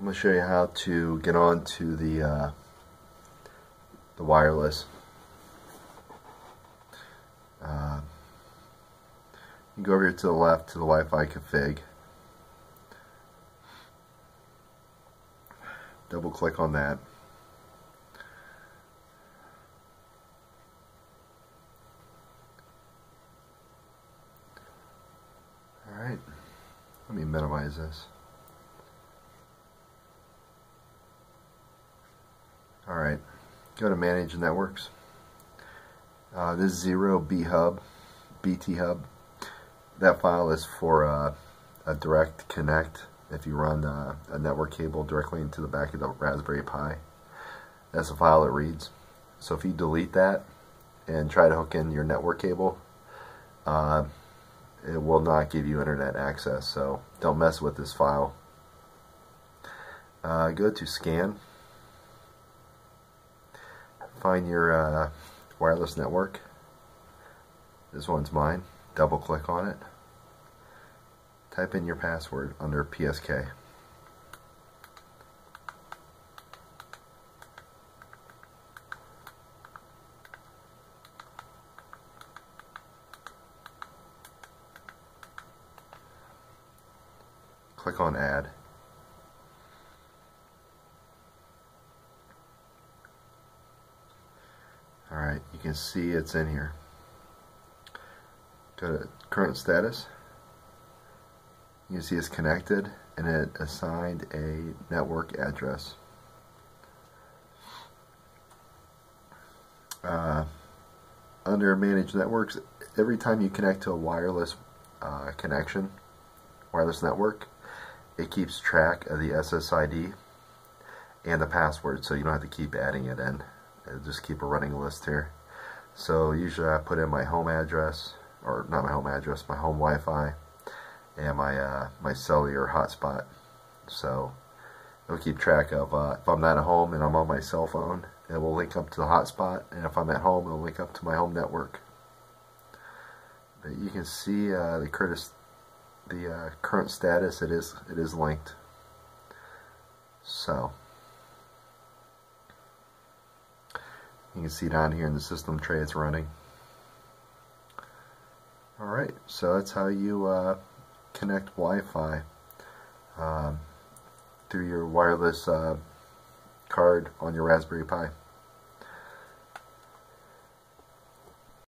I'm going to show you how to get on to the uh, the wireless. Uh, you go over here to the left to the Wi-Fi config. Double click on that. Alright, let me minimize this. Alright, go to Manage Networks. Uh, this is 0 B Hub, BT Hub. That file is for uh, a direct connect if you run uh, a network cable directly into the back of the Raspberry Pi. That's the file it reads. So if you delete that and try to hook in your network cable, uh, it will not give you internet access. So don't mess with this file. Uh, go to scan. Find your uh, wireless network. This one's mine. Double click on it. Type in your password under PSK. Click on add. You can see it's in here. Go to current status. You can see it's connected and it assigned a network address. Uh, under manage networks, every time you connect to a wireless uh, connection, wireless network, it keeps track of the SSID and the password so you don't have to keep adding it in. It'll just keep a running list here. So usually I put in my home address, or not my home address, my home Wi-Fi, and my uh, my cellular hotspot. So it'll keep track of uh, if I'm not at home and I'm on my cell phone, it will link up to the hotspot, and if I'm at home, it'll link up to my home network. But you can see uh, the Curtis the uh, current status. It is it is linked. So. You can see down here in the system tray it's running. Alright, so that's how you uh, connect Wi-Fi um, through your wireless uh, card on your Raspberry Pi.